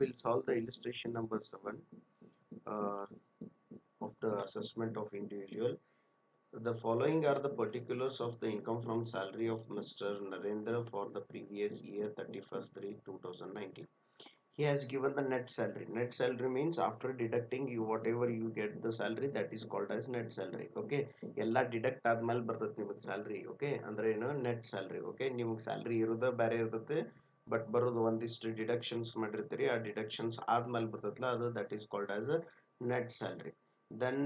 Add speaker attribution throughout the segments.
Speaker 1: we'll solve the illustration number 7 uh, of the assessment of individual. The following are the particulars of the income from salary of Mr. Narendra for the previous year 31st 3 2019. He has given the net salary. Net salary means after deducting you whatever you get the salary that is called as net salary. Okay. ಎಲ್ಲ deduct ಆದ್ಮೇಲೆ ಬರ್ತೈತೆ ನಿಮಗೆ salary okay ಅಂದ್ರೆ ಏನು net salary okay ನಿಮಗೆ salary ಇರೋದ ಬೇರೆ ಇರ್ತೈತೆ ಬಟ್ ಬರೋದು ಒಂದಿಷ್ಟು ಡಿಡಕ್ಷನ್ಸ್ ಮಾಡಿರ್ತೀರಿ ಆ ಡಿಡಕ್ಷನ್ಸ್ ಆದ್ಮೇಲೆ ಬರ್ತೈತಲ್ಲ ಅದು that is called as net salary then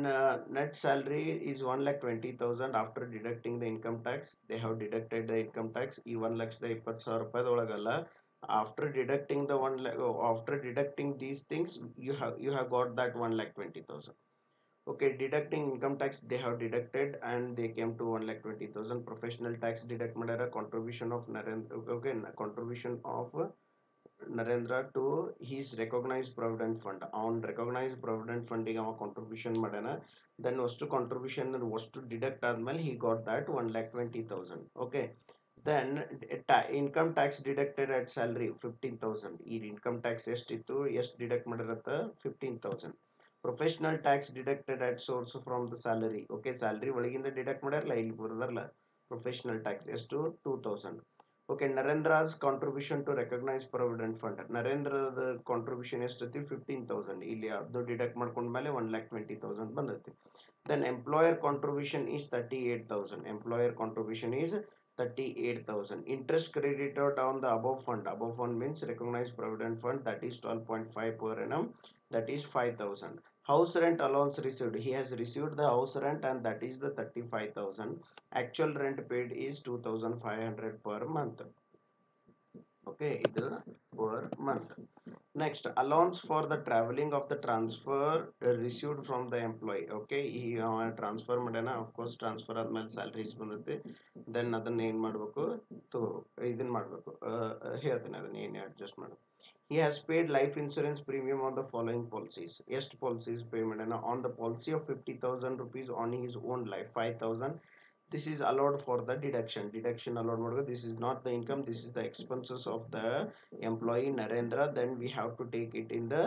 Speaker 1: net salary is one lakh twenty thousand after deducting the income tax they have deducted the income tax ಈ ಒಂದು ಲಕ್ಷದ ಇಪ್ಪತ್ತು ಸಾವಿರ ರೂಪಾಯಿದೊಳಗಲ್ಲ after deducting the one lakh oh, after deducting these things you have you have got that one lakh twenty thousand okay deducting income tax they have deducted and they came to one lakh twenty thousand professional tax deduct madara contribution of narendra okay contribution of Narendra to his recognise provident fund ಅವ್ನ್ recognise provident ಫಂಡಿಗೆ ಅವ contribution ಮಾಡ್ಯಾನ then ಅಷ್ಟು contribution ಅಷ್ಟು deduct ಆದ್ಮೇಲೆ he got that one lakh twenty thousand okay then income tax deducted at salary fifteen thousand ಈ income tax ಎಷ್ಟಿತ್ತು ಎಷ್ಟು deduct ಮಾಡಿರತ್ತ fifteen thousand professional tax deducted at source from the salary okay salary ಒಳಗಿಂದ deduct ಮಾಡ್ಯಾರಲ್ಲ ಇಲ್ಲಿ ಬರ್ದಾರಲ್ಲ professional tax ಎಷ್ಟು two thousand okay Narendra's contribution to recognise provident fund ನರೇಂದ್ರದ contribution ಎಷ್ಟೈತಿ fifteen thousand ಇಲ್ಲಿ ಅದು deduct ಮಾಡ್ಕೊಂಡ್ಮೇಲೆ one lakh twenty thousand ಬಂದೈತಿ then employer contribution is thirty eight thousand employer contribution is 38,000 interest credited on the above fund above fund means recognized provident fund that is 12.5 per annum that is 5000 house rent allowance received he has received the house rent and that is the 35000 actual rent paid is 2500 per month okay either per month next allowance for the traveling of the transfer received from the employee okay ಈ transfer ಮಾಡ್ಯಾನ of course transfer ಆದ್ಮೇಲೆ salaries ಬಂದೈತಿ then ಅದನ್ನ ಏನ್ ಮಾಡ್ಬೇಕು ತೋ ಇದನ್ನ ಮಾಡ್ಬೇಕು ಹೇಳ್ತೀನಿ ಅದನ್ನ ಏನ್ ಅಡ್ಜಸ್ಟ್ ಮಾಡು he has paid life insurance premium on the following policies ಎಷ್ಟು policies payment and on the policy of 50000 rupees on his own life 5000 this is allowed for the deduction deduction allowed ಮಾಡ್ಬೇಕು this is not the income this is the expenses of the employee narendra then we have to take it in the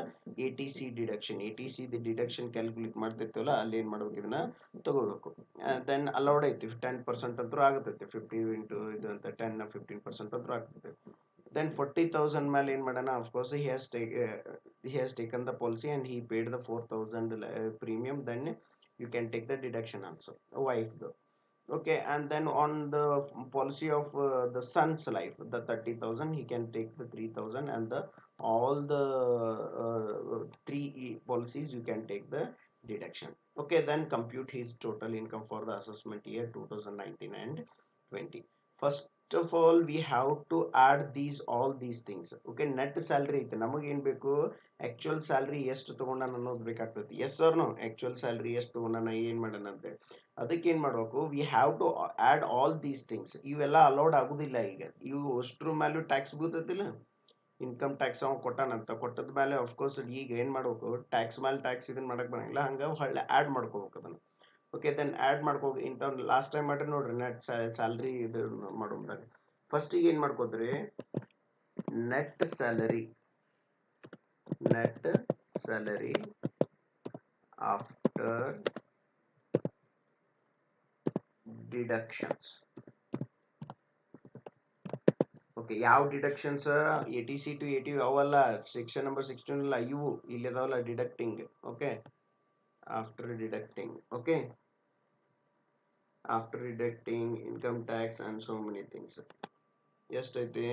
Speaker 1: atc deduction atc the deduction calculate ಮಾಡ್ತಿರ್ತೀವಲ್ಲ ಅಲ್ಲಿ ಏನ್ ಮಾಡ್ಬೇಕು ಇದನ್ನ ತಗೋಬೇಕು then allowed ಐತಿ ten percent ಅಂತೂ ಆಗತೈತಿ into fifteen ಆಗ್ತೈತಿ then 40,000 mal in Madana of course he has taken uh, he has taken the policy and he paid the 4,000 uh, premium. Then you can take the deduction also. Wife though. Okay and then on the policy of uh, the son's life the 30,000 he can take the 3,000 and the all the uh, three policies you can take the deduction. Okay then compute his total income for the assessment year 2019 and 20 first of all, we have to add these, all these things. Okay, net salary ಐತೆ. ನಮಗೇನು ಬೇಕು? Actual salary ಎಷ್ಟು ತೊಗೊಂಡಾನ ಅನ್ನೋದು ಬೇಕಾಗ್ತೈತಿ. Yes sir no actual salary ಎಷ್ಟು ತಗೊಂಡಾನ, ಏನು ಮಾಡೋಣ ಅಂತೇಳಿ ಅದಕ್ಕೆ ಏನು ಮಾಡ್ಬೇಕು? We have to add all these things ಇವೆಲ್ಲ ಅಲೌಡ್ ಆಗೋದಿಲ್ಲ ಈಗ. ಇವು ಅಷ್ಟ್ರ ಮೇಲೂ ಟ್ಯಾಕ್ಸ್ ಬೀಳ್ತೈತಿಲ್ಲ. ಇನ್ಕಮ್ ಟ್ಯಾಕ್ಸ್ ಅವ ಕೊಟ್ಟಾನಂತ ಕೊಟ್ಟದ ಮೇಲೆ ಅಫ್ಕೋರ್ಸ್ ಈಗ ಏನು ಮಾಡಬೇಕು? ಟ್ಯಾಕ್ಸ್ ಮೇಲೆ ಟ್ಯಾಕ್ಸ್ ಇದನ್ನು ಮಾಡೋಕೆ ಬರಂಗಿಲ್ಲ. ಹಂಗೆ ಹೊಳ್ಳೆ ಆ್ಯಡ್ ಮಾಡ್ಕೋಬೇಕು ಅದನ್ನ. ಓಕೆ ದೆನ್ ಆ್ಯಡ್ ಮಾಡ್ಕೋಬೇಕು ಇಂಥ ಲಾಸ್ಟ್ ಟೈಮ್ ಮಾಡ್ರಿ ನೋಡ್ರಿ ನೆಟ್ ಸ್ಯಾಲ್ರಿ ಇದು ಮಾಡೋದಾಗ ಫಸ್ಟಿಗೆ ಏನು ಮಾಡ್ಕೋತೀರಿ? Net salary net salary after deductions okay ಯಾವ deductions A T C to A T ಅವಲ್ಲ ಸೆಕ್ಷನ್ ನಂಬರ್ ಸಿಕ್ಸ್ಟೀನ್ ಅಲ್ಲ, ಇವು ಇಲ್ಲಿ ಅದಾವಲ್ಲ deducting okay after deducting okay after deducting income tax and so many things ಎಷ್ಟೈತಿ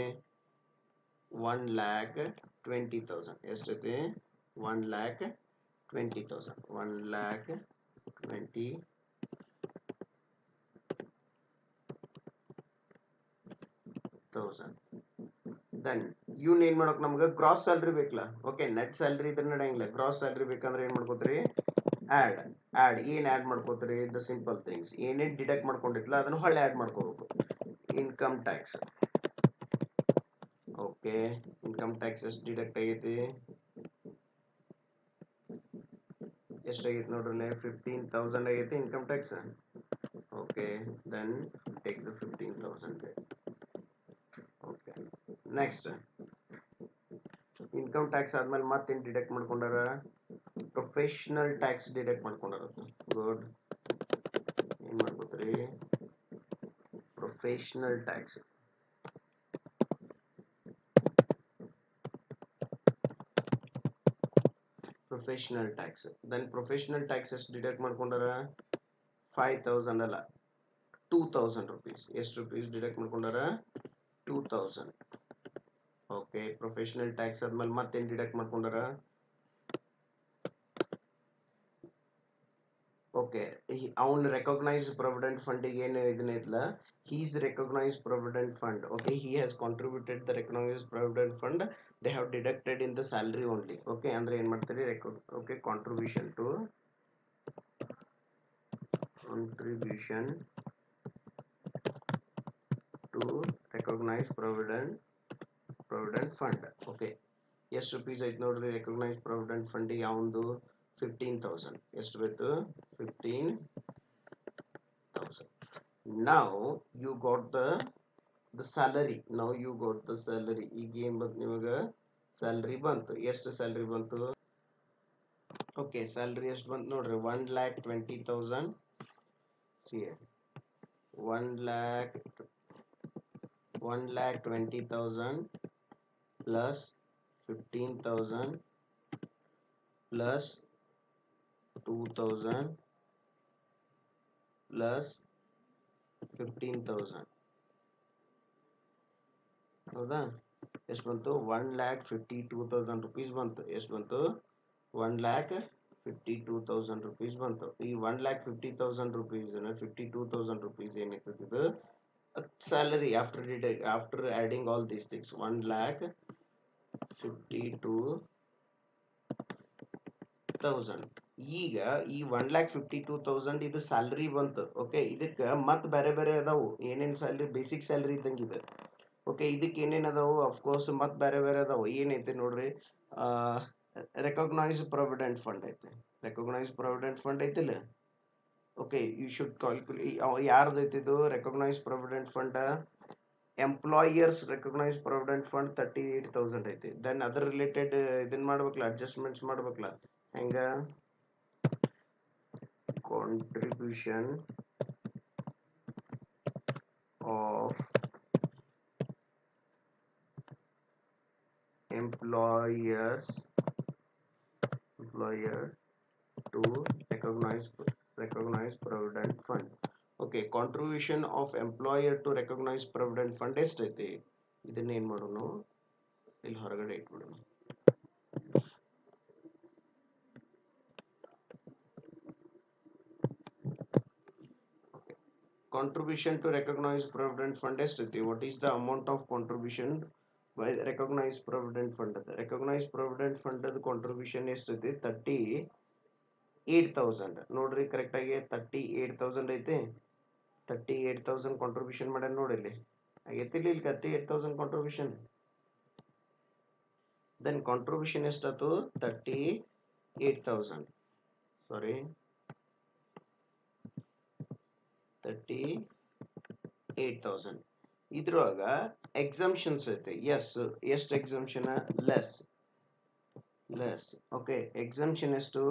Speaker 1: ಒನ್ ಲ್ಯಾಕ್ ಟ್ವೆಂಟಿ ತೌಸಂಡ್ ಎಷ್ಟೈತಿ one lakh twenty thousand one lakh twenty thousand then ಇವ್ನ ಏನ್ ಮಾಡಕ್ ನಮ್ಗೆ ಗ್ರಾಸ್ ಸ್ಯಾಲ್ರಿ ಬೇಕಲ್ಲ ಓಕೆ ನೆಟ್ ಸ್ಯಾಲ್ರಿ ಇದ್ರೆ ನಡೆಯಂಗಿಲ್ಲ ಗ್ರಾಸ್ ಸ್ಯಾಲ್ರಿ ಬೇಕಂದ್ರೆ ಏನ್ ಮಾಡ್ಕೋತೀರಿ ಆಡ್ ಆ್ಯಡ್ ಏನು ಆ್ಯಡ್ ಮಾಡ್ಕೋತೀರಿ? ದ ಸಿಂಪಲ್ ಥಿಂಗ್ಸ್ ಏನೇನು ಡಿಡಕ್ಟ್ ಮಾಡ್ಕೊಂಡಿತ್ತಲ್ಲ ಅದನ್ನು ಹೊಳ್ಳೆ ಆ್ಯಡ್ ಮಾಡ್ಕೋಬೇಕು. Income tax okay income tax ಎಷ್ಟು ಡಿಡಕ್ಟ್ ಆಗೈತಿ? ಎಷ್ಟಾಗೈತಿ ನೋಡ್ರಿ ಫಿಫ್ಟೀನ್ ತೌಸಂಡ್ ಆಗೈತಿ income tax okay then take the fifteen thousand okay next income tax ಆದ್ಮೇಲೆ ಮತ್ತೇನು ಡಿಡಕ್ಟ್ ಮಾಡ್ಕೊಂಡಾರ? ಪ್ರೊಫೆಷನಲ್ ಟ್ಯಾಕ್ಸ್ ಡಿಡಕ್ಟ್ ಮಾಡ್ಕೊಂಡಾರ ಗುಡ್ ಏನ್ ಮಾಡ್ಕೋತೀರಿ? Professional tax professional tax then professional tax ಎಷ್ಟು ಡಿಡಕ್ಟ್ ಮಾಡ್ಕೊಂಡಾರ ಫೈವ್ ತೌಸಂಡ್ ಅಲ್ಲ ಟೂ ತೌಸಂಡ್ ರುಪೀಸ್ ಎಷ್ಟು rupees deduct ಮಾಡ್ಕೊಂಡಾರ? Two thousand okay professional tax ಆದ್ಮೇಲೆ ಮತ್ತೇನು ಡಿಡಕ್ಟ್ ಮಾಡ್ಕೊಂಡಾರ? ಓಕೆ ಅವನು ರೆಕಗ್ನೈಸ್ ಪ್ರೊವಿಡೆಂಟ್ ಫಂಡ್ ಏನು ಇದನ್ನ ಇದ್ಲ? He's recognise provident fund okay he has contributed the recognise provident fund they have deducted in the salary only okay ಅಂದ್ರೆ ಏನು ಮಾಡ್ತಾರೆ? Okay contribution to contribution to recognise provident provident fund okay ಎಷ್ಟು rupees ಐತೆ ನೋಡ್ರಿ recognise provident fund ಯಾವುದು? Fifteen thousand ಎಷ್ಟು ಬೇಕು fifteen thousand now you got the the salary now you got the salary ಈಗ ಏನ್ ಬಂತು ನಿಮಗ ಸ್ಯಾಲ್ರಿ ಬಂತು ಎಷ್ಟು ಸ್ಯಾಲ್ರಿ ಬಂತು ಓಕೆ ಸ್ಯಾಲ್ರಿ ಎಷ್ಟು ಬಂತು ನೋಡ್ರಿ one lakh twenty thousand one lakh one lakh twenty thousand plus fifteen thousand plus two thousand plus fifteen thousand ಹೌದಾ? ಎಷ್ಟು ಬಂತು? One lakh fifty two thousand rupees ಬಂತು. ಎಷ್ಟು ಬಂತು? One lakh fifty two thousand rupees ಬಂತು. ಈ one lakh fifty thousand rupees fifty two thousand rupees ಇದು? Salary after after adding all these things one lakh fifty two thousand ಈಗ ಈ one lakh fifty two thousand ಇದು salary ಬಂತು okay ಇದಕ್ಕೆ ಮತ್ತೆ ಬೇರೆ ಬೇರೆ ಅದಾವು, ಏನೇನು ಸ್ಯಾಲ್ರಿ ಬೇಸಿಕ್ ಸ್ಯಾಲ್ರಿ ಇದ್ದಂಗೆ ಇದು ಓಕೆ ಇದಕ್ಕೆ ಏನೇನು ಅದಾವು? ಅಫ್ಕೋರ್ಸ್ ಮತ್ತೆ ಬೇರೆ ಬೇರೆ ಅದಾವು, ಏನೈತೆ ನೋಡ್ರಿ? ರೆಕಗ್ನೈಸ್ ಪ್ರೊವಿಡೆಂಟ್ ಫಂಡ್ ಐತೆ ರೆಕಗ್ನೈಸ್ ಪ್ರೊವಿಡೆಂಟ್ ಫಂಡ್ ಐತಿಲ್ಲ ಓಕೆ ಯು ಶುಡ್ ಕಾಲ್ಕುಲೇಟ್ ಯಾರ್ದು ಐತಿ ಇದು? Recognise provident fund employers recognise provident fund thirty eight thousand ಐತಿ ದೆನ್ ಅದರ್ ರಿಲೇಟೆಡ್ ಇದನ್ನ ಮಾಡ್ಬೇಕಲ್ಲ ಅಡ್ಜಸ್ಟ್ಮೆಂಟ್ಸ್ ಮಾಡ್ಬೇಕಲ್ಲ, ಹೆಂಗ? contribution of employers employer to recognize recognize provident fund okay contribution of employer to recognize provident fund ಎಷ್ಟೈತಿ ಇದನ್ನ ಏನ್ ಮಾಡೋಣ ಇಲ್ಲಿ ಹೊರಗಡೆ ಇಟ್ಬಿಡೋಣ contribution to recognize provident fund ಎಷ್ಟೈತಿ what is the amount of contribution by recognized provident fund recognized provident fund the contribution ಎಷ್ಟೈತಿ thirty eight thousand ನೋಡ್ರಿ ಕರೆಕ್ಟ್ ಆಗಿ ತರ್ಟಿ ಏಟ್ ತೌಸಂಡ್ ಐತಿ ತರ್ಟಿ ಏಟ್ ತೌಸಂಡ್ ಕಾಂಟ್ರಿಬ್ಯೂಷನ್ ಮಾಡ್ಯಾನ ಆಗೈತಿ ಇಲ್ಲಿ eight thousand contribution then contribution ಎಷ್ಟಾಯ್ತು thirty eight thousand sorry thirty eight thousand ಇದ್ರೊಳಗ exemptions ಐತೆ. ಎಸ್ ಎಷ್ಟು exemption less less okay exemption ಎಷ್ಟು?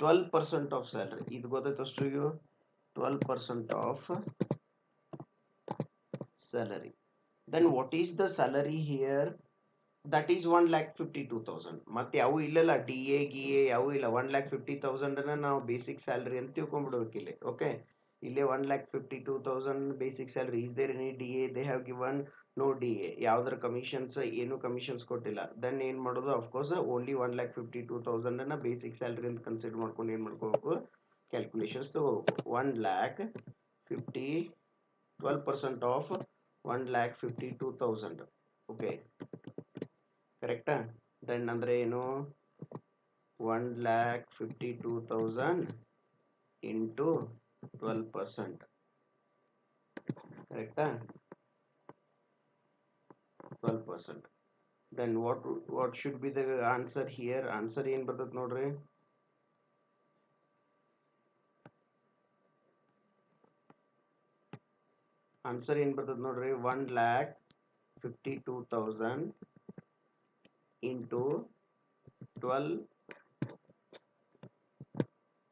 Speaker 1: ಟ್ವೆಲ್ ಪರ್ಸೆಂಟ್ ಆಫ್ ಸ್ಯಾಲ್ರಿ ಇದು ಗೊತ್ತಾಯ್ತು ಅಷ್ಟು twelve percent of salary then what is the salary here that is one lakh fifty two thousand ಮತ್ತೆ ಯಾವ ಇಲ್ಲಲ್ಲ ಡಿ ಎ ಗಿ ಎ ಯಾವ ಇಲ್ಲ. ಒನ್ ಲ್ಯಾಕ್ ಫಿಫ್ಟಿ ತೌಸಂಡ್ ನಾವು ಬೇಸಿಕ್ ಸ್ಯಾಲರಿ ಅಂತ ತಿಳ್ಕೊಂಡ್ಬಿಡ್ಬೇಕು ಇಲ್ಲಿ ಓಕೆ ಇಲ್ಲೇ one lakh fifty two thousand basic salary is there any D A they have given no D A ಯಾವ್ದಾರ ಕಮಿಷನ್ಸ್ ಏನು ಕಮಿಷನ್ಸ್ ಕೊಟ್ಟಿಲ್ಲ. ದೆನ್ ಏನು ಮಾಡೋದು? Of course only one lakh fifty two thousand ಅನ್ನ ಬೇಸಿಕ್ ಸ್ಯಾಲರಿ ಅಂತ consider ಮಾಡ್ಕೊಂಡು ಏನು ಮಾಡ್ಕೋಬೇಕು? ಕ್ಯಾಲ್ಕುಲೇಷನ್ಸ್ ತಗೋಬೇಕು. One lakh fifty twelve percent of one lakh fifty two thousand okay ಕರೆಕ್ಟಾ ದೆನ್ ಅಂದ್ರೆ ಏನು? One lakh fifty two thousand into twelve percent ಕರೆಕ್ಟಾ twelve percent then what what should be the answer here answer ಏನ್ ಬರ್ತದೆ ನೋಡ್ರಿ answer ಏನ್ ಬರ್ತದೆ ನೋಡ್ರಿ one lakh fifty two thousand into twelve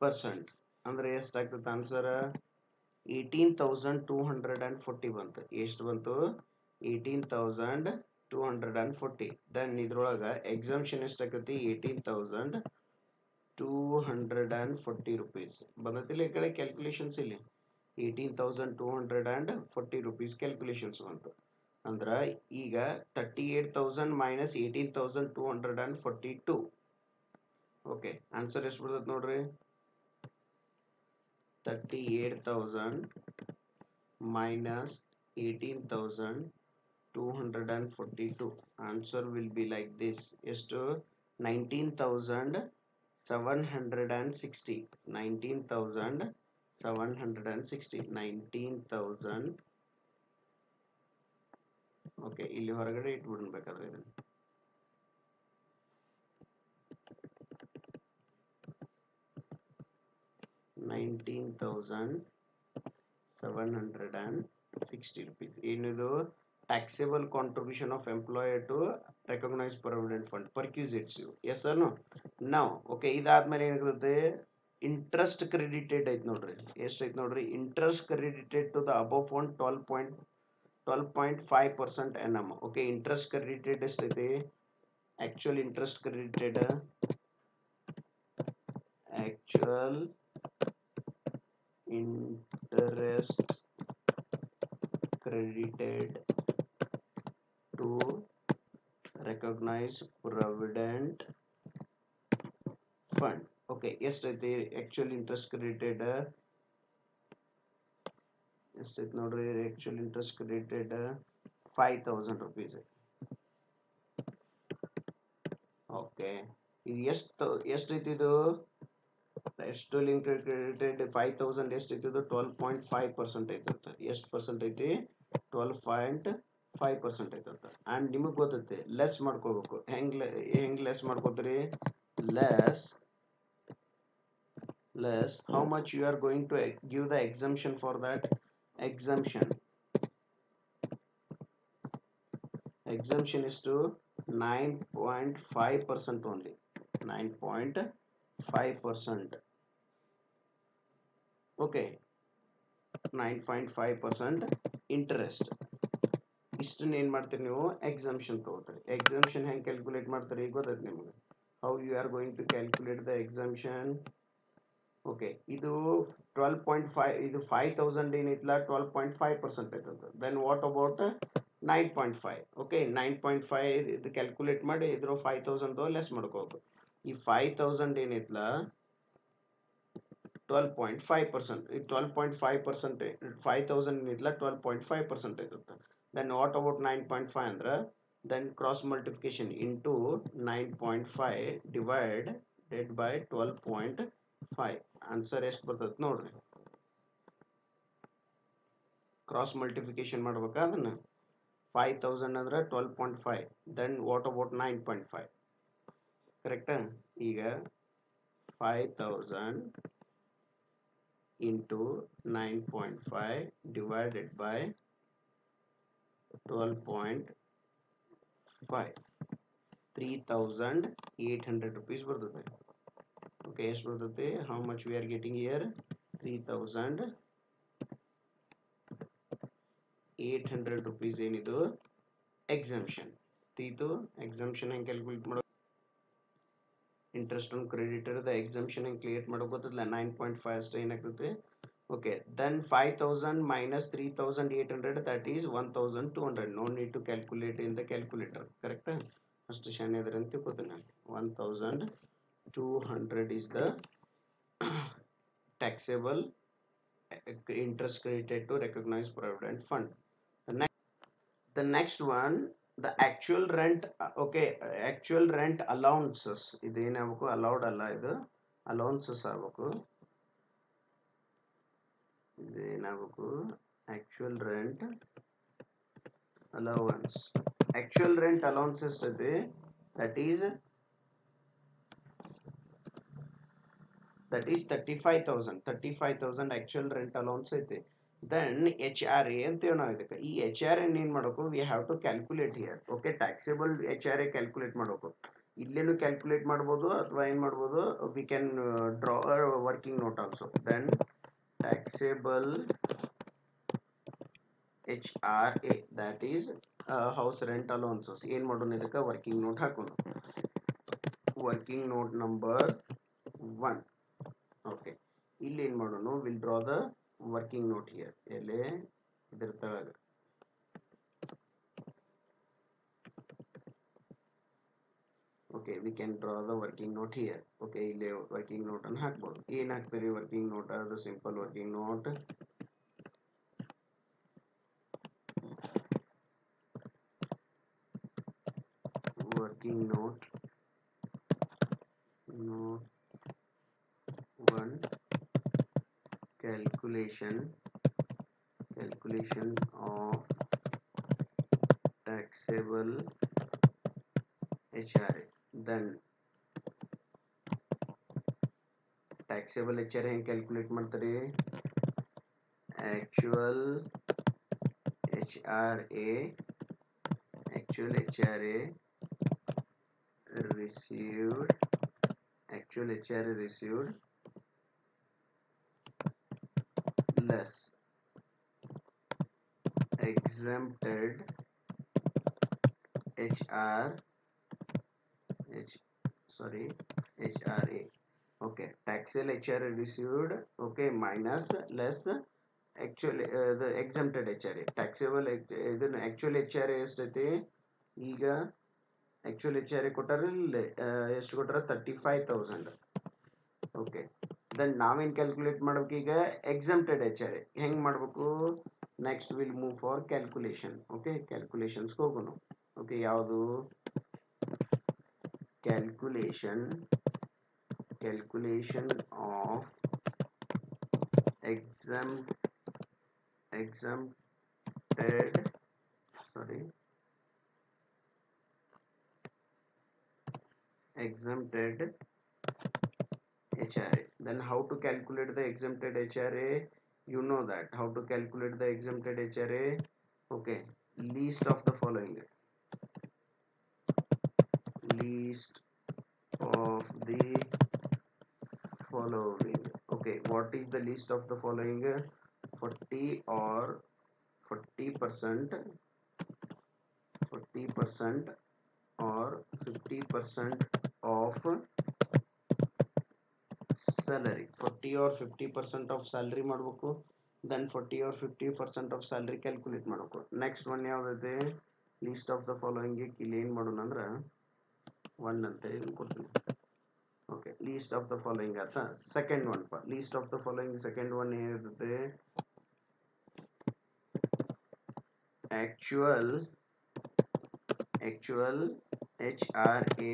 Speaker 1: percent ಅಂದ್ರೆ ಎಷ್ಟಾಗ್ತದೆ answer eighteen thousand two hundred and forty ಬಂತು. ಎಷ್ಟು ಬಂತು? Eighteen thousand two hundred and forty then ಇದ್ರೊಳಗೆ exemption ಎಷ್ಟಾಗತಿ eighteen thousand two hundred and forty rupees ಬಂದತಿಲ್ಲ ಈ ಕಡೆ ಕ್ಯಾಲ್ಕುಲೇಷನ್ಸ್ ಇಲ್ಲಿ. Eighteen thousand two hundred and forty rupees calculations ಬಂತು. ಅಂದ್ರೆ ಈಗ thirty eight thousand minus eighteen thousand two hundred and forty two okay answer ಎಷ್ಟು ಬರ್ತದೆ ನೋಡ್ರಿ? Thirty eight thousand minus eighteen be thousand seven hundred and sixty nineteen thousand okay ಇಲ್ಲಿ ಹೊರಗಡೆ ಇಟ್ಬಿಡ್ಬೇಕಾದ್ರೆ ಇದನ್ನು nineteen thousand seven hundred and sixty rupees ಏನಿದು taxable contribution of employer to recognise provident fund perquisites S ಅನ್ನು ನಾವು okay ಇದಾದ್ಮೇಲೆ ಏನಾಗುತ್ತೆ interest credited ಐತೆ ನೋಡ್ರಿ ಎಷ್ಟು ಐತೆ ನೋಡ್ರಿ interest credited to the above fund twelve point twelve point five percent N M okay interest credited ಎಷ್ಟೈತಿ actual interest credited actual interest credited to recognize provident fund okay yesterday the actual interest credited uh, yesterday notary actual interest credited uh, 5000 rupees okay yes yesterday the ಇದು ಎಷ್ಟು link credited five thousand ಎಷ್ಟು ಐತಿದು twelve point five percent ಐತಂತ ಎಷ್ಟು percent ಐತಿ? Twelve point five percent ಐತಂತ and ನಿಮಗೆ ಗೊತ್ತೈತಿ ಲೆಸ್ ಮಾಡ್ಕೋಬೇಕು. ಹೆಂಗ್ ಹೆಂಗ್ ಲೆಸ್ ಮಾಡ್ಕೋತೀರಿ? Less less how much you are going to give the exemption for that nine point five percent only nine okay nine point five percent interest ಇಷ್ಟನ್ನ ಏನು ಮಾಡ್ತೀರಿ ನೀವು? ಎಕ್ಸಾಮ್ಷನ್ ತೊಗೋತೀರಿ. ಎಕ್ಸಾಮ್ಷನ್ ಹೆಂಗೆ ಕ್ಯಾಲ್ಕುಲೇಟ್ ಮಾಡ್ತೀರಿ? ಗೊತ್ತೈತೆ ನಿಮಗೆ. How you are going to calculate the exemption okay ಇದು twelve point five ಇದು ಫೈವ್ ತೌಸಂಡ್ ಏನಿತ್ತಲ್ಲ twelve point five percent ಐತಂತ then what about nine point five okay nine point five ಇದು calculate ಮಾಡಿ ಇದ್ರ ಫೈವ್ ತೌಸಂಡ್ ಲೆಸ್ ಮಾಡ್ಕೋಬೇಕು. ಈ five thousand ಏನೈತಲ್ಲ twelve point five percent ಈ twelve point five percent five thousand ಏನಿಲ್ಲ twelve point five percent ಇರುತ್ತೆ. Then what about nine point five ಅಂದ್ರೆ then cross multiplication into nine point five dead by twelve point five answer ಎಷ್ಟು ಬರ್ತದೆ ನೋಡ್ರಿ. Cross multiplication ಮಾಡ್ಬೇಕಾ ಅದನ್ನ? Five thousand ಅಂದ್ರೆ twelve point five then what about nine point five ಕರೆಕ್ಟಾ ಈಗ five thousand point five three thousand eight hundred rupees ಬರ್ತದೆ. Okay ಎಷ್ಟು how much we are getting here? Three thousand eight hundred rupees ಏನಿದು? Exemption ತೀತು exemption ಹೆಂಗೆ calculate interest on creditor the exemption ಹೆಂಗೆ clear ಮಾಡೋಕೆ ಗೊತ್ತಿಲ್ಲ ನೈನ್ ಪಾಯಿಂಟ್ ಫೈವ್ ಅಷ್ಟೇ ಏನಾಗ್ತದೆ okay then five thousand minus three thousand eight hundred that is one thousand two hundred no need to calculate in the calculator correct ಅಷ್ಟು ಶಾನೆ ಅದ್ರ ಅಂತ ತಿಳ್ಕೊತೀನಿ ನಾನು. One thousand two hundred is the taxable interest credited to recognise the next the next one the actual rent uh, okay uh, actual rent allowances ಇದೇನಾಗಬೇಕು allowed ಅಲ್ಲ ಇದು allowances ಆಗಬೇಕು ಇದೇನಾಗಬೇಕು actual rent allowance actual rent allowance ಎಷ್ಟೈತಿ that is that is 35000 35000 actual rent allowance ಐತಿ Then H R A ಅಂತೇವೆ ನಾವು ಇದಕ್ಕೆ. ಈ H R N ಏನು ಮಾಡಬೇಕು? We have to calculate here okay taxable H R A calculate ಮಾಡಬೇಕು. ಇಲ್ಲೇನು calculate ಮಾಡ್ಬೋದು ಅಥವಾ ಏನು ಮಾಡ್ಬೋದು? We can draw working note also then taxable H R A that is house rent allowances ಏನು ಮಾಡೋಣ ಇದಕ್ಕೆ? ವರ್ಕಿಂಗ್ ನೋಟ್ ಹಾಕೋಣ. Working note number one okay ಇಲ್ಲಿ ಏನು ಮಾಡೋಣ? Will draw the working note here ಎಲ್ಲಿ ಇದ್ರ ತಳಗ okay we can draw the working note here okay ಇಲ್ಲಿ ವರ್ಕಿಂಗ್ ನೋಟ್ ಅನ್ನು ಹಾಕ್ಬೋದು ಏನ್ ಹಾಕ್ತೀರಿ ವರ್ಕಿಂಗ್ ನೋಟ್ ಅದು simple working note working note note one calculation calculation of taxable HRA then taxable HRA ಹೆಂಗೆ calculate ಮಾಡ್ತಾರೆ actual HRA actual HRA received actual HRA received less exempted HR H sorry HRA okay taxable HRA received okay minus less actually uh, the exempted HRA taxable ಇದನ್ನು actual HRA ಎಷ್ಟೈತಿ ಈಗ actual HRA ಕೊಟ್ಟಾರ ಎಷ್ಟು ಕೊಟ್ಟಾರ thirty five thousand okay then ನಾವೇನು calculate ಮಾಡ್ಬೇಕು ಈಗ exempted H R A ಹೆಂಗೆ ಮಾಡಬೇಕು next will move for calculation okay ಕ್ಯಾಲ್ಕುಲೇಷನ್ಸ್ಗೆ ಹೋಗೋಣ ಓಕೆ ಯಾವುದು calculation calculation of exam exempted sorry exempted HRA. Then how to calculate the exempted HRA? You know that. How to calculate the exempted HRA? Okay. Least of the following. Least of the following. Okay. What is the least of the following? 40 or 40 percent 40 percent or 50 percent of salary. 40 or 50 percent of salary ಮಾಡಬೇಕು, then 40 or 50 percent of salary calculate ಮಾಡಬೇಕು. Next one ಯಾವ್ದೈತೆ least of the following ಇಲ್ಲಿ ಏನು ಮಾಡೋಣ ಅಂದ್ರೆ one ಅಂತ ಹೇಳಿ ಕೊಡ್ತೀನಿ. Okay least of the following ಆತ second one least of the following second one ಏನಿರ್ತದೆ H actual A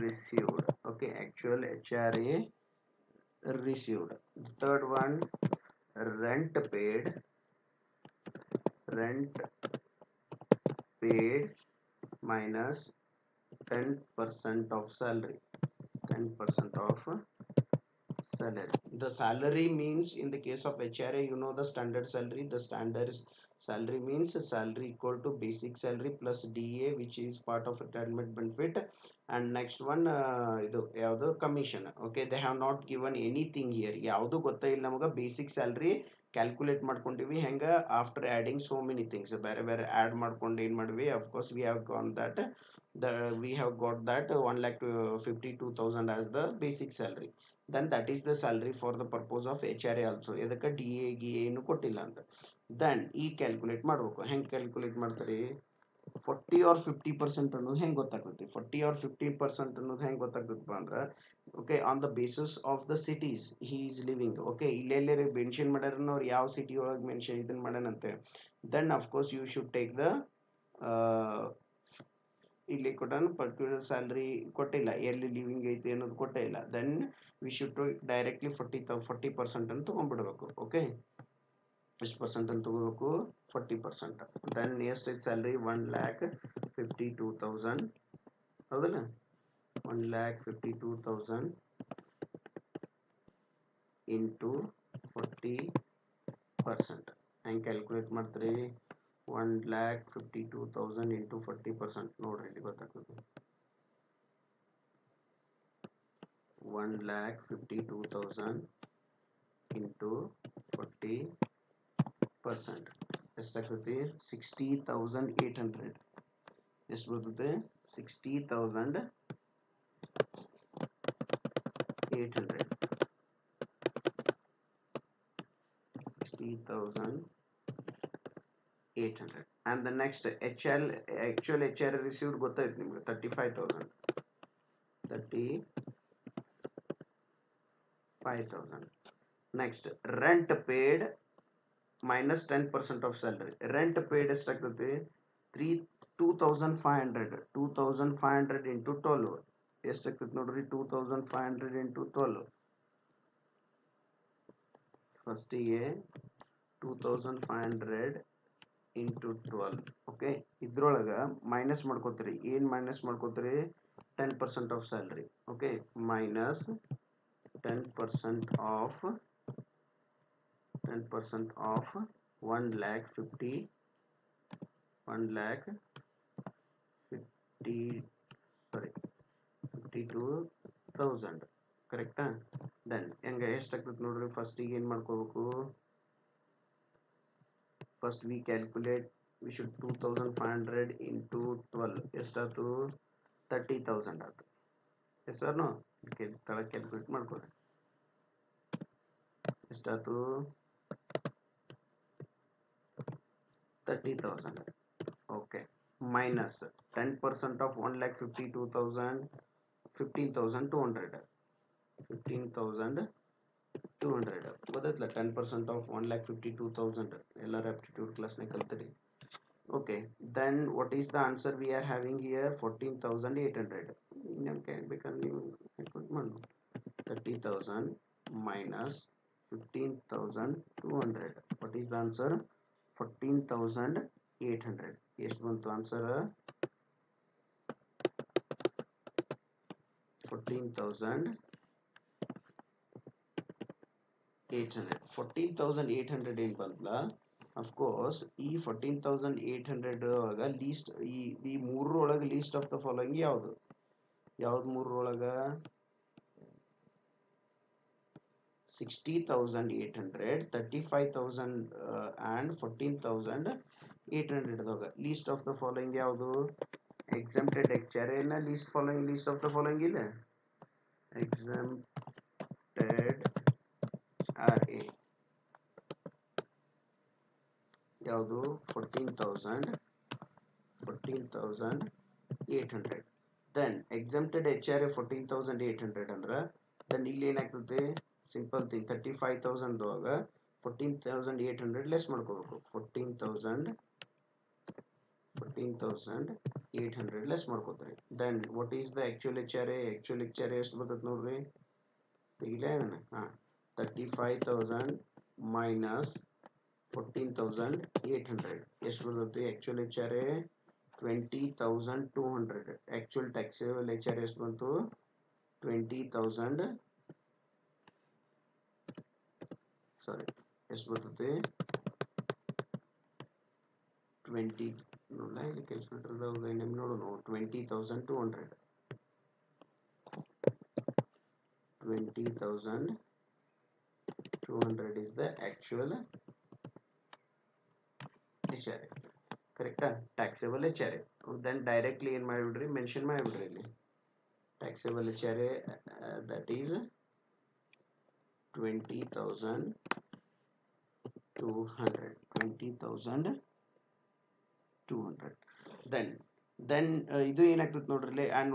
Speaker 1: received. Okay actual HRA received. The third one rent paid. Rent paid minus 10% of salary. 10% of salary. The salary means in the case of HRA you know the standard salary. The standard salary means salary equal to basic salary plus DA which is part of retirement benefit and next one ಇದು ಯಾವುದು? Commission okay they have not given anything here ಯಾವುದು ಇಲ್ಲ ನಮಗೆ. Basic salary calculate ಮಾಡ್ಕೊಂಡಿವಿ. ಹೆಂಗೆ? After adding so many things ಬೇರೆ ಬೇರೆ add ಮಾಡ್ಕೊಂಡು ಏನು ಮಾಡಿವಿ of course we have gone that the we have got that one lakh fifty two thousand as the basic salary then that is the salary for the purpose of H R A also ಇದಕ್ಕೆ D A ಗಿ ಏನು ಕೊಟ್ಟಿಲ್ಲ ಅಂತ. Then ಈ calculate ಮಾಡಬೇಕು. ಹೆಂಗೆ calculate ಮಾಡ್ತಾರೆ? Forty or fifty percent ಅನ್ನೋದು ಹೆಂಗೆ ಗೊತ್ತಾಗ್ತೈತಿ? ಫೋರ್ಟಿ ಆರ್ ಫಿಫ್ಟಿ ಪರ್ಸೆಂಟ್ ಅನ್ನೋದು ಹೆಂಗೆ ಗೊತ್ತಾಗ್ತದಪ್ಪ ಅಂದ್ರೆ okay on the basis of the cities he is living okay ಇಲ್ಲೆಲ್ಲೇ mention ಮಾಡ್ಯಾರ ಅವ್ರು ಯಾವ ಸಿಟಿ ಒಳಗೆ ಮೆನ್ಷನ್ ಇದನ್ನ ಮಾಡ್ಯಾನಂತೆ then of course you should take the ಇಲ್ಲಿ ಕೊಟ್ಟಾನ ಪರ್ಟಿಕ್ಯುಲರ್ ಸ್ಯಾಲ್ರಿ ಕೊಟ್ಟಿಲ್ಲ, ಎಲ್ಲಿ ಲಿವಿಂಗ್ ಐತಿ ಅನ್ನೋದು ಕೊಟ್ಟೇ ಇಲ್ಲ then we should directly forty forty percent ಅಂತ ತೊಗೊಂಡ್ಬಿಡ್ಬೇಕು ಓಕೆ ಎಷ್ಟು ಪರ್ಸೆಂಟ್ ಅಂತ ತಗೋಬೇಕು ಫೋರ್ಟಿ ಪರ್ಸೆಂಟ್ ದೆನ್ ಎಷ್ಟೈತೆ salary one lakh fifty two thousand ಹೌದಲ್ಲ? One lakh fifty two thousand into forty percent ಹೆಂಗೆ ಕ್ಯಾಲ್ಕುಲೇಟ್ ಮಾಡ್ತೀರಿ? One lakh fifty two thousand into forty percent ನೋಡ್ರಿ, ಇಲ್ಲಿ ಗೊತ್ತಾಗ್ತದೆ. One lakh fifty two thousand into forty percent ಎಷ್ಟಾಗ್ತೈತಿ sixty thousand eight hundred ಎಷ್ಟು ಬರ್ತದೆ sixty thousand eight hundred sixty thousand eight hundred and the next H L actual H R received ಗೊತ್ತಾಯ್ತು ನಿಮ್ಗೆ thirty five thousand thirty five minus ten percent of salary rent paid ಎಷ್ಟಾಗ್ತೈತಿ three two thousand five hundred two thousand five hundred into twelve ಎಷ್ಟಾಗ್ತದೆ ನೋಡ್ರಿ two thousand five hundred into twelve ಫಸ್ಟಿಗೆ two thousand five hundred into twelve okay ಇದ್ರೊಳಗೆ minus ಮಾಡ್ಕೋತೀರಿ. ಏನು minus ಮಾಡ್ಕೋತೀರಿ? Ten percent of salary okay minus ten percent of ten percent of one lakh fifty one lakh fifty sorry fifty two thousand ಕರೆಕ್ಟಾ then ಹೆಂಗೆ ಎಷ್ಟಾಗ್ತದೆ ನೋಡ್ರಿ ಫಸ್ಟಿಗೆ ಏನು ಮಾಡ್ಕೋಬೇಕು first we calculate we should two thousand five hundred into twelve ಎಷ್ಟಾಯ್ತು thirty thousand ಆಯ್ತು S ಸರ್ನು ತಳಗೆ calculate ಮಾಡ್ಕೊಳ್ರಿ ಎಷ್ಟಾಯ್ತು 30,000 okay. Minus 10% of 1 lakh 52,000 15,200 15,200 ಗೊತ್ತಾಯ್ತಲ್ಲ 10% of 1 lakh 52000 LR aptitude class ನ ಕಲ್ತಿರಿ okay. Then what is the answer we are having here? 14800 ನಮಗೆ ಬೇಕಾದ್ರೆ ನೀವು calculate ಮಾಡಿ 30000 minus 15200 what is the answer? Fourteen thousand eight hundred ಎಷ್ಟು ಬಂತು answer fourteen thousand eight hundred fourteen thousand eight hundred ಏನು ಬಂತಲ್ಲ of course ಈ ಫೋರ್ಟೀನ್ ತೌಸಂಡ್ ಏಟ್ ಹಂಡ್ರೆಡ್ ಒಳಗೆ ಲೀಸ್ಟ್ ಈ ಈ ಮೂರರೊಳಗೆ ಲೀಸ್ಟ್ ಆಫ್ ದ ಫಾಲೋಯಿಂಗ್ ಯಾವುದು? ಯಾವ್ದು ಮೂರರೊಳಗೆ? sixty thousand eight hundred thirty five thousand and fourteen thousand eight ಹಂಡ್ರೆಡ್ದಾಗ list of the following ಯಾವುದು exempted ಎಕ್ಚರೇನ least following least of the following ಇಲ್ಲ exempted R A ಯಾವುದು fourteen thousand fourteen thousand eight hundred then exempted H R A fourteen thousand eight hundred ಅಂದ್ರೆ then ಇಲ್ಲಿ ಏನಾಗ್ತದೆ simple thing thirty five thousand ಒಳಗೆ fourteen thousand eight hundred less ಮಾಡ್ಕೋಬೇಕು. Fourteen thousand fourteen thousand eight hundred less ಮಾಡ್ಕೋತಾರೆ. Then what is the actual H R A actual H R A ಎಷ್ಟು ಬರ್ತದೆ ನೋಡ್ರಿ? ತೆಗಿಲೇ ಹಾಂ. Thirty five thousand minus fourteen thousand eight hundred ಎಷ್ಟು ಬರ್ತೈತಿ? Actual H R A twenty thousand two hundred actual taxable H R ಎಷ್ಟು ಬಂತು? Twenty thousand sorry. Let's to the 20 no like calculator no 20200 is the actual HRA correct taxable HRA oh, then directly in my mention my taxable HRA uh, that is 20,000 200 20200 then then ಇದು ಏನಾಗ್ತದೆ ನೋಡ್ರಿ and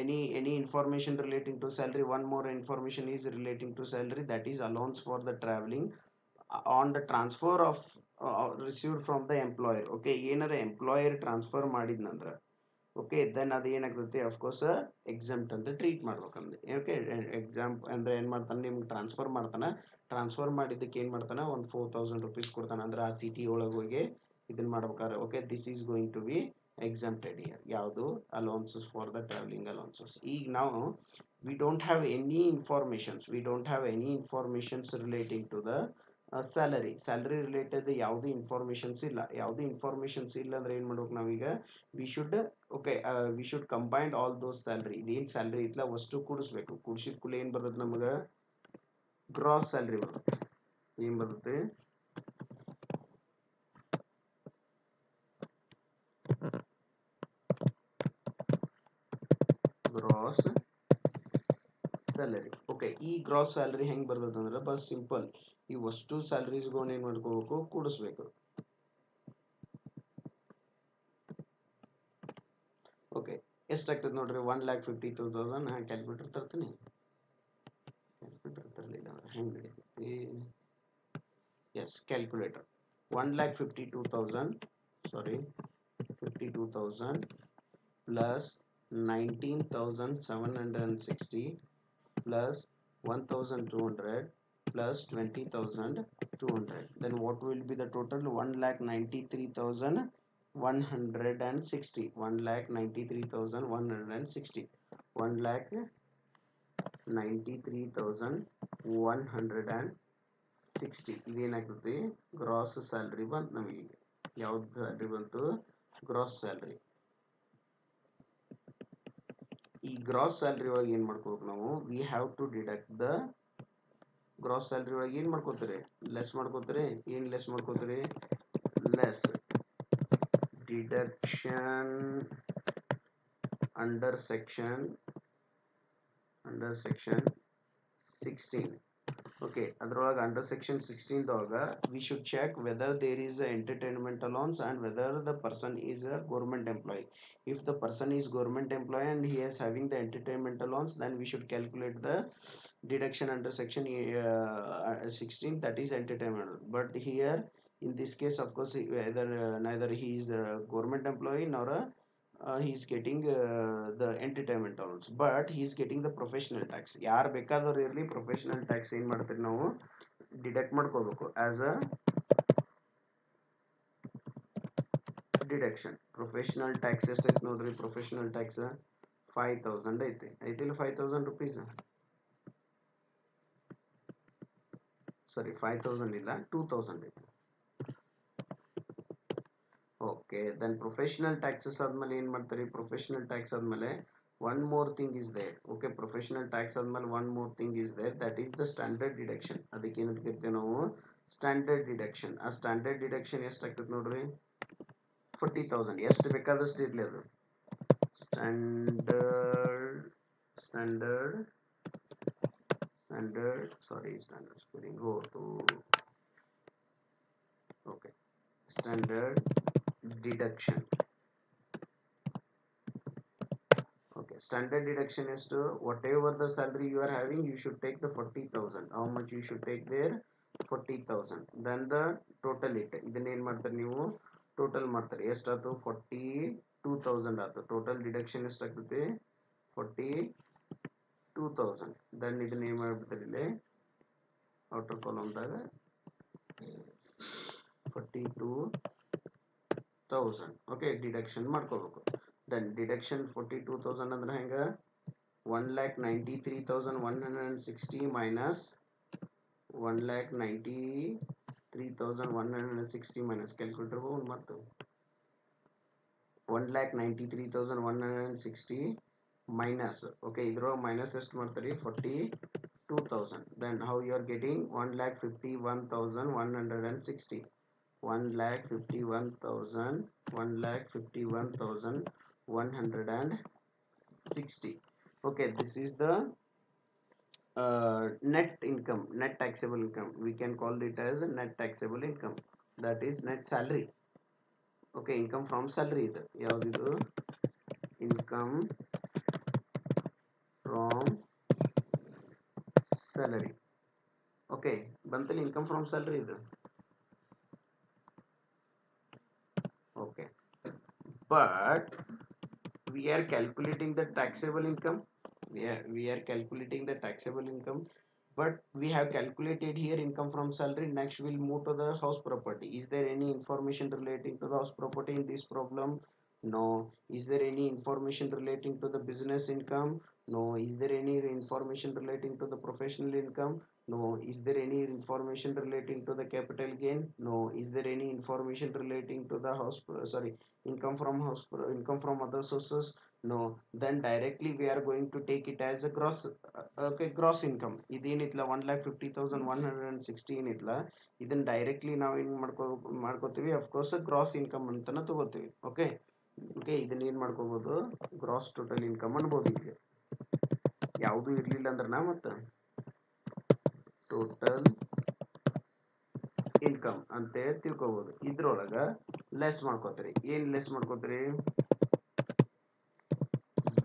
Speaker 1: any any information relating to salary one more information is relating to salary that is allowance for the travelling on the transfer of receive from the employer okay ಏನಾರ employer transfer ಮಾಡಿದ್ನಂದ್ರೆ okay then ಅದು ಏನಾಗ್ತೈತಿ of course exempt ಅಂತ treat ಮಾಡ್ಬೇಕಂದ್ರೆ okay exam ಅಂದ್ರೆ ಏನು ಮಾಡ್ತಾನೆ, ನಿಮ್ಗೆ ಟ್ರಾನ್ಸ್ಫರ್ ಮಾಡ್ತಾನೆ. ಟ್ರಾನ್ಸ್ಫರ್ ಮಾಡಿದ್ದಕ್ಕೆ ಏನು ಮಾಡ್ತಾನೆ, ಒಂದು ಫೋರ್ ತೌಸಂಡ್ ರುಪೀಸ್ ಕೊಡ್ತಾನೆ. ಅಂದ್ರೆ ಆ ಸಿಟಿ ಒಳಗೆ ಹೋಗಿ ಇದನ್ನ ಮಾಡ್ಬೇಕಾದ್ರೆ okay this is going to be exempted here ಯಾವುದು? Allowances for the travelling allowances ಈಗ ನಾವು we don't have any informations we don't have any informations relating to the uh, salary related ಯಾವುದೇ ಇನ್ಫಾರ್ಮೇಶನ್ಸ್ ಇಲ್ಲ. ಯಾವುದು ಇನ್ಫಾರ್ಮೇಶನ್ಸ್ ಇಲ್ಲ ಅಂದ್ರೆ ಏನ್ ಮಾಡ್ಬೇಕು ನಾವೀಗ? We should okay we should combined all those salary ಇದೇನ್ ಸ್ಯಾಲರಿ ಇತ್ತಲ್ಲ ಅಷ್ಟು ಕೂಡಿಸ್ಬೇಕು. ಕೂಡಿಸಿದ ಕೂಡ ಏನ್ ಬರ್ತದೆ ನಮಗ? ಗ್ರಾಸ್ ಸ್ಯಾಲರಿ ಬರುತ್ತೆ. ಏನ್ ಬರುತ್ತೆ? ಗ್ರಾಸ್ ಸ್ಯಾಲರಿ ಓಕೆ ಈ ಗ್ರಾಸ್ ಸ್ಯಾಲರಿ ಹೆಂಗ್ ಬರ್ತದಂದ್ರೆ ಬಸ್ ಸಿಂಪಲ್ ಈ ಅಷ್ಟು ಸ್ಯಾಲರೀಸ್ಗಳನ್ನ ಏನ್ ಮಾಡ್ಕೋಬೇಕು, ಕೂಡಿಸ್ಬೇಕು. ಓಕೆ ಎಷ್ಟಾಗ್ತದೆ ನೋಡ್ರಿ? ಒನ್ ಲ್ಯಾಕ್ ಫಿಫ್ಟಿ ತೌಸಂಡ್ ನಾ ಕ್ಯಾಲ್ಕುಲೇಟರ್ ತರ್ತೀನಿ. ಕ್ಯಾಲ್ಕುಲೇಟರ್ ತರಲಿಲ್ಲ ಅಂದ್ರೆ ಹೆಂಗ್ yes calculator one lakh fifty two thousand sorry fifty two thousand plus nineteen thousand seven hundred and sixty plus one thousand two 1200 plus 20200 then what will be the total 1 lakh 93160 1 lakh 93160 1 lakh 93160 ಇದೇನಾಗ್ತದೆ gross salary ಬಂತು ನಮಗೆ ಯಾವ್ದು salary ಬಂತು gross salary ಈ gross salary ಒಳಗೆ ಏನ್ ಮಾಡ್ಕೋಬೇಕು ನಾವು we have to deduct the gross salary ಒಳಗೆ ಏನ್ ಮಾಡ್ಕೋತಾರೆ? ಲೆಸ್ ಮಾಡ್ಕೋತಾರೆ? ಏನ್ ಲೆಸ್ ಮಾಡ್ಕೋತಾರೆ? Less deduction under section under section sixteen okay ಅದ್ರೊಳಗೆ ಅಂಡರ್ ಸೆಕ್ಷನ್ ಸಿಕ್ಸ್ಟೀನ್ ದೊಳಗ we should check whether there is a entertainment allowance and whether the person is a government employee if the person is government employee and he is having the entertainment allowance then we should calculate the deduction under section uh, 16 that is entertainment but here in this case of course he- either uh, neither he is a government employee nor a uh, he is getting uh, the entertainment allowance but he is getting the professional tax. ಯಾರು ಬೇಕಾದವ್ರು ಇರಲಿ professional tax ಏನು ಮಾಡ್ತೀವಿ ನಾವು? Deduct ಮಾಡ್ಕೋಬೇಕು as a deduction professional tax ಎಷ್ಟೈತೆ ನೋಡ್ರಿ professional tax five thousand ಐತಿ. ಐತಿಲ್ಲ five thousand rupees sorry five thousand ಇಲ್ಲ ಟೂ ತೌಸಂಡ್ ಐತಿ. ಓಕೆ ದೆನ್ ಪ್ರೊಫೆಷನಲ್ ಟ್ಯಾಕ್ಸಸ್ ಆದ್ಮೇಲೆ ಏನ್ ಮಾಡ್ತಾರೆ ಪ್ರೊಫೆಷನಲ್ ಟ್ಯಾಕ್ಸ್ ಆದ್ಮೇಲೆ one more thing is there okay professional tax ಆದ್ಮೇಲೆ one more thing is there that is the standard deduction ಅದಕ್ಕೆ ಏನಂತ ಕರಿತೀವಿ ನಾವು ಸ್ಟ್ಯಾಂಡರ್ಡ್ ಡಿಡಕ್ಷನ್ ಆ ಸ್ಟ್ಯಾಂಡರ್ಡ್ ಡಿಡಕ್ಷನ್ ಎಷ್ಟಾಗ್ತದೆ ನೋಡ್ರಿ ಫೋರ್ಟಿ ತೌಸಂಡ್ ಎಷ್ಟು ಬೇಕಾದಷ್ಟು ಇರಲಿ ಅದು standard standard standard sorry standard spelling ಹೋತು okay standard deduction okay standard deduction is to whatever the salary you are having you should take the 40000 how much you should take there 40000 then the total it ಮಾಡ್ತಾರೆ ಎಷ್ಟಾಯ್ತು forty two thousand ಆಯ್ತು total deduction ಎಷ್ಟಾಗ್ತೈತಿ forty two thousand then ಇದನ್ನ ಏನ್ ಮಾಡ್ಬಿಡ್ತಾರೆ ಇಲ್ಲಿ outer ಕಾಲಮ್ದಾಗ forty two thousand okay deduction ಮಾಡ್ಕೋಬೇಕು then deduction forty two thousand ಅಂದ್ರೆ ಹೆಂಗ one lakh ninety three thousand one hundred and sixty minus one lakh ninety three thousand one hundred and sixty minus calculator ಹೋಗಿ ಮತ್ತು one lakh ninety three thousand one hundred and sixty minus okay ಇದ್ರೊಳಗೆ minus ಎಷ್ಟು ಮಾಡ್ತಾರೆ forty two thousand then how you are getting one lakh fifty one thousand one hundred and sixty one lakh fifty one thousand one lakh fifty one thousand one hundred and sixty okay this is the uh, net income net taxable income we can call it as net taxable income that is net salary okay income from salary ಇದು ಯಾವ್ದಿದು income from salary okay ಬಂತಲ್ಲ income from salary ಇದು okay. But we are calculating the taxable income. We are, we are calculating the taxable income. But we have calculated here income from salary. Next we'll move to the house property. Is there any information relating to the house property in this problem? No. Is there any information relating to the business income? No. Is there any information relating to the professional income no is there any information relating to the capital gain no is there any information relating to the house sorry income from house income from other sources no then directly we are going to take it as a gross uh, okay gross income ಇದೇನಿತ್ಲ one lakh fifty thousand one hundred and sixty ಏನಿತ್ಲ ಇದನ್ನ directly ನಾವು ಏನ್ ಮಾಡ್ಕೋ ಮಾಡ್ಕೋತೀವಿ of course gross income ಅಂತಾನೆ ತಗೋತೀವಿ okay okay ಇದನ್ನ ಏನ್ ಮಾಡ್ಕೋಬಹುದು ಗ್ರಾಸ್ ಟೋಟಲ್ ಇನ್ಕಮ್ ಅನ್ಬೋದು ಈಗ ಯಾವುದು ಇರಲಿಲ್ಲ ಅಂದ್ರೆ ನಾ ಮತ್ತ ಟೋಟಲ್ ಇನ್ಕಮ್ ಅಂತ ತಿಳ್ಕೊಬಹುದು ಇದ್ರೊಳಗ ಲೆಸ್ ಮಾಡ್ಕೋತೀರಿ. ಏನ್ ಲೆಸ್ ಮಾಡ್ಕೋತೀರಿ?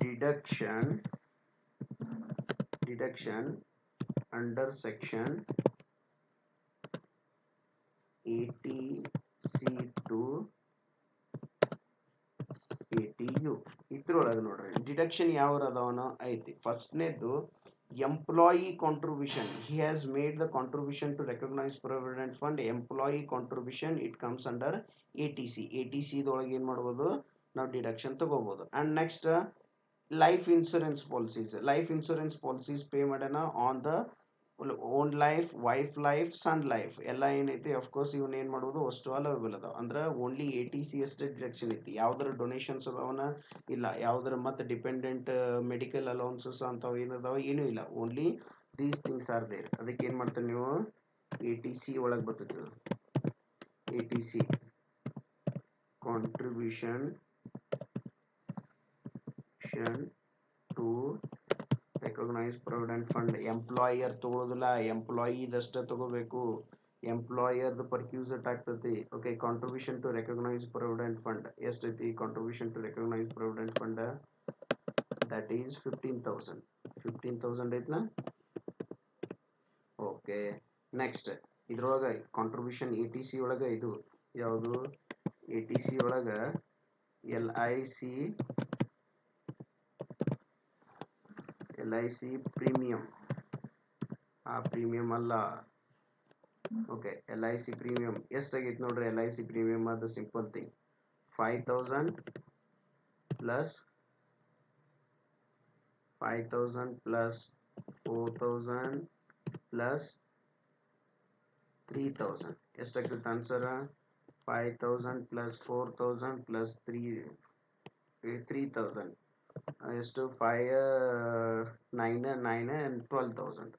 Speaker 1: Deduction deduction under section eighty C to eighty U ಇದ್ರೊಳಗೆ ನೋಡ್ರಿ. ಡಿಡಕ್ಷನ್ ಯಾವ ಅದಾವನೋ ಐತಿ. ಫಸ್ಟ್ನೇದು made the contribution to recognise provident fund employee contribution it comes under A T C A T C ಇದ್ರೊಳಗೆ ಏನು ಮಾಡ್ಬೋದು? ನಾವು ಡಿಡಕ್ಷನ್ ತಗೋಬಹುದು and next life insurance policies life insurance policies pay ಮಾಡೋಣ on the own life wife life son life ಎಲ್ಲ ಏನೈತಿ? Of course ಇವ್ನ ಏನ್ ಮಾಡೋದು ಅಷ್ಟು ಅಲವೇಬಲ್ ಅದಾವ ಅಂದ್ರೆ ಓನ್ಲಿ ಎ ಟಿ ಸಿ ಅಷ್ಟೇ ಡಿರೆಕ್ಷನ್ ಐತಿ. ಯಾವ್ದಾರ ಡೊನೇಷನ್ಸ್ ಅದಾವನ? ಇಲ್ಲ. ಯಾವ್ದಾರ ಮತ್ತೆ ಡಿಪೆಂಡೆಂಟ್ ಮೆಡಿಕಲ್ ಅಲೌನ್ಸಸ್ ಅಂತಾವ ಏನದಾವ ಏನೂ ಇಲ್ಲ. Only these things are there ಅದಕ್ಕೆ ಏನ್ ಮಾಡ್ತಾರೆ ನೀವು? ಎ ಟಿ ಸಿ ಒಳಗೆ ಬರ್ತೈತೆ A T C contribution recognise provident fund employer ತಗೊಳ್ಳೋದಿಲ್ಲ ಎಂಪ್ಲಾಯಿದಷ್ಟೇ ತಗೋಬೇಕು ಎಂಪ್ಲಾಯರ್ದು ಪರ್ಕ್ಯೂಸೆಟ್ ಆಗ್ತೈತಿ. Okay contribution to recognise provident fund ಎಷ್ಟೈತಿ contribution to recognise provident fund that is fifteen thousand fifteen thousand ಐತ್ನಾ? Okay next ಇದ್ರೊಳಗೆ contribution A T C ಒಳಗ ಇದು. ಯಾವುದು? ಎ ಟಿ ಸಿ ಒಳಗ L I C L I C premium. ಆ premium ಅಲ್ಲ. Okay, L I C premium. ಎಷ್ಟಾಗೈತೆ ನೋಡ್ರಿ L I C premium? ಅದು simple thing five thousand plus five thousand plus four thousand plus three thousand ಎಷ್ಟಾಗ್ತೈತೆ answer five thousand plus four thousand plus three three thousand ಎಷ್ಟು five nine nine and twelve thousand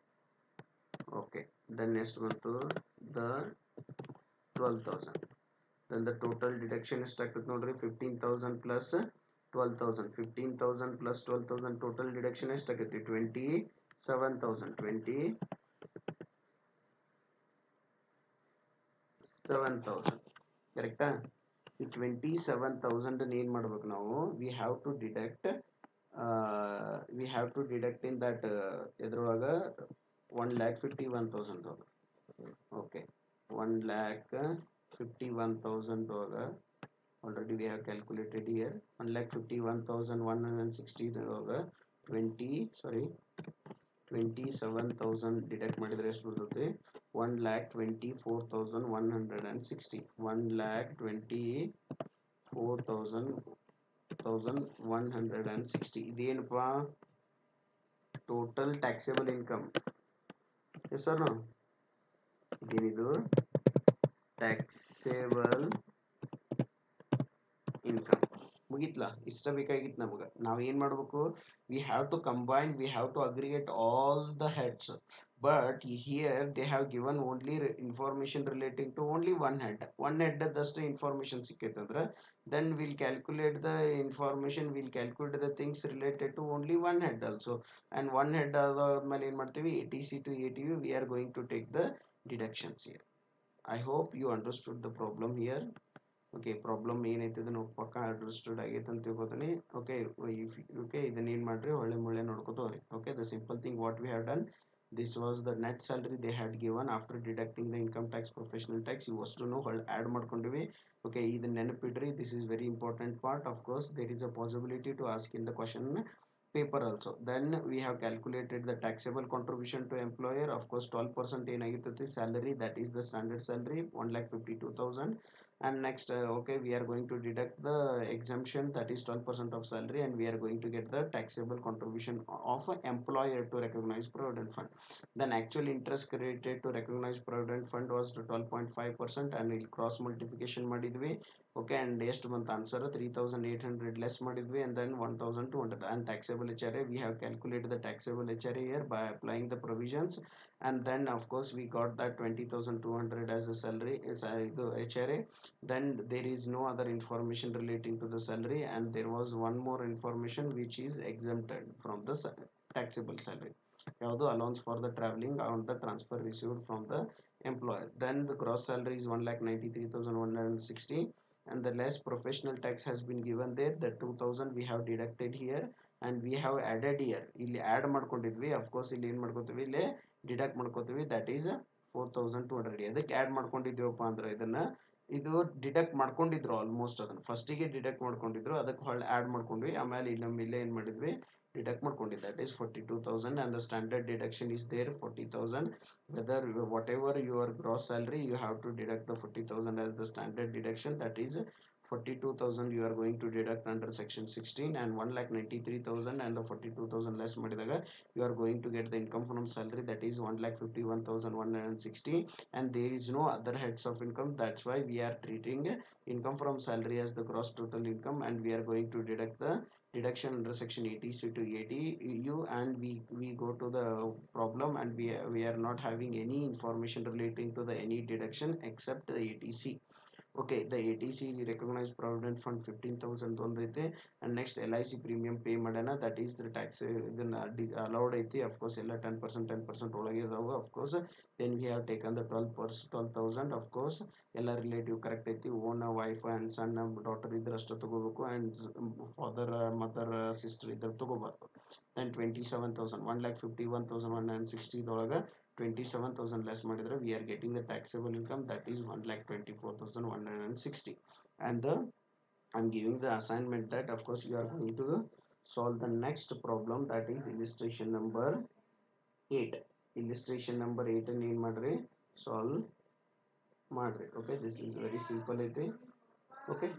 Speaker 1: okay then ಎಷ್ಟು ಬಂತು the twelve thousand then the total deduction ಎಷ್ಟಾಗ್ತದೆ ನೋಡ್ರಿ fifteen thousand plus twelve thousand fifteen thousand plus twelve thousand total deduction ಎಷ್ಟಾಗೈತಿ twenty seven thousand twenty seven thousand ಕರೆಕ್ಟಾ ಈ twenty seven thousand ಏನು ಮಾಡ್ಬೇಕು ನಾವು V have to deduct we have to deduct in that ಇದ್ರೊಳಗೆ one lakh fifty one thousand ಒಳಗೆ okay one lakh fifty one thousand ಒಳಗೆ already we have calculated here one lakh fifty one thousand one hundred sixty ಒಳಗೆ twenty sorry twenty seven thousand deduct ಮಾಡಿದರೆ ಎಷ್ಟು ಬರ್ತೈತಿ? One lakh twenty four thousand one hundred and sixty one lakh twenty four thousand thousand one hundred and sixty ಇದೇನಪ್ಪ? Total taxable income yes sir ಇದೇನಿದು? Taxable income ಮುಗೀತ್ಲಾ? ಇಷ್ಟ ಬೇಕಾಗಿತ್ತು ನಮಗೆ. ನಾವು ಏನು ಮಾಡಬೇಕು? We have to combine we have to aggregate all the heads given only information relating to only one head one ಹೆಡ್ದಷ್ಟು information ಸಿಕ್ಕೈತಂದ್ರೆ then will calculate the information will calculate the things related to only one head also and one head ಆದ್ಮೇಲೆ ಏನು ಮಾಡ್ತೀವಿ? A T C to A T we we are going to take the deductions here I hope you understood the problem here okay problem ಏನೈತೆ ಅದನ್ನು ಪಕ್ಕ understood ಆಗೈತೆ ಅಂತ ತಿಳ್ಕೊತೀನಿ. Okay if okay ಇದನ್ನ ಏನು ಮಾಡ್ರಿ? ಒಳ್ಳೆ ಮುಳ್ಳೆ ನೋಡ್ಕೋತವ್ರಿ okay the simple thing what we have done this was the net salary they had given after deducting the income tax professional tax ಇವು ಅಷ್ಟನ್ನು ಹೊಳ್ ಆ್ಯಡ್ ಮಾಡ್ಕೊಂಡಿವಿ ಓಕೆ ಇದನ್ನ ನೆನಪಿಡ್ರಿ this is very important part of course there is a possibility to ask in the question paper also then we have calculated the taxable contribution to employer of course 12 percent ಏನಾಗಿರ್ತೈತಿ salary that is the standard salary 1 lakh 52000 and next uh, okay we are going to deduct the exemption that is 12% of salary and we are going to get the taxable contribution of an employer to recognized provident fund then actual interest credited to recognized provident fund was 12.5% and ಇಲ್ಲಿ cross multiplication ಮಾಡಿದ್ವಿ okay and ಎಷ್ಟು ಬಂತು answer three thousand eight hundred less ಮಾಡಿದ್ವಿ and then one thousand two hundred and taxable H R A we have calculate the taxable H R A year by applying the provisions and then of course we got that 20200 as a salary is the HRA then there is no other information relating to the salary and there was one more information which is exempted from the taxable salary ಯಾವುದು allowance for the traveling on the transfer received from the employer then the gross salary is 1 lakh 93160 and the less professional tax has been given there the 2000 we have deducted here and we have added here ಇಲ್ಲಿ add ಮಾಡ್ಕೊಂಡಿದ್ವಿ of course ಇಲ್ಲಿ ಏನ್ ಮಾಡ್ಕೋತೀವಿ ಇಲ್ಲಿ deduct ಮಾಡ್ಕೋತೀವಿ. That is four thousand two hundred ಅದಕ್ಕೆ add ಮಾಡ್ಕೊಂಡಿದ್ದೀವಪ್ಪ ಅಂದ್ರೆ ಇದನ್ನು ಇದು ಡಿಡಕ್ಟ್ ಮಾಡ್ಕೊಂಡಿದ್ರು ಆಲ್ಮೋಸ್ಟ್ ಅದನ್ನು. ಫಸ್ಟಿಗೆ ಡಿಡಕ್ಟ್ ಮಾಡ್ಕೊಂಡಿದ್ರು, ಅದಕ್ಕೆ ಹೊಳ್ಳಿ ಆ್ಯಡ್ ಮಾಡ್ಕೊಂಡ್ವಿ. ಆಮೇಲೆ ಇನ್ನೊಮ್ಮೆ ಇಲ್ಲೇ ಏನು ಮಾಡಿದ್ವಿ? Deduct ಮಾಡ್ಕೊಂಡಿದ್ದು that is 42000 and the standard deduction is there 40000 whether whatever your gross salary, you have to deduct the 40000 as the standard deduction. That is 42000 you are going to deduct under section 16 and 1 lakh 93000 and the 42000 less ಮಾಡಿದಾಗ you are going to get the income from salary that is 1 lakh 51160 and there is no other heads of income that's why we are treating income from salary as the gross total income and we are going to deduct the deduction under section 80c to 80 u and we we go to the problem and we we are not having any information relating to the any deduction except the 80c Okay the A T C recognise provident fund fifteen thousand ಒಂದು ಐತೆ and next L I C premium pay ಮಾಡೋಣ that is the tax ಇದನ್ನ ಡಿ allowed ಐತಿ. Of course ಎಲ್ಲ ten percent ten percent ಒಳಗೆ ಇದಾವೆ. Of course then we have take the twelve per twelve thousand of course ಎಲ್ಲ ರಿಲೇಟಿವ್ ಕರೆಕ್ಟ್ ಐತಿ. Own wife and ಸಣ್ಣ ಡಾಟರ್ ಇದ್ರೆ ಅಷ್ಟೇ ತಗೋಬೇಕು. ಆ್ಯಂಡ್ ಫಾದರ್ ಮದರ್ ಸಿಸ್ಟರ್ ಇದ್ರೆ ತಗೋಬಾರ್ದು. And twenty seven thousand one lakh fifty one thousand one and ಸಿಕ್ಸ್ಟಿದೊಳಗೆ 27000 less ಮಾಡಿದ್ರೆ we are getting the taxable income that is 124160 and the i'm giving the assignment that of course you are going to solve the next problem that is illustration number 8 illustration number 8 and ಏನು Madre. Solve, Madre. Okay, this is very simple, ಐತಿ Okay.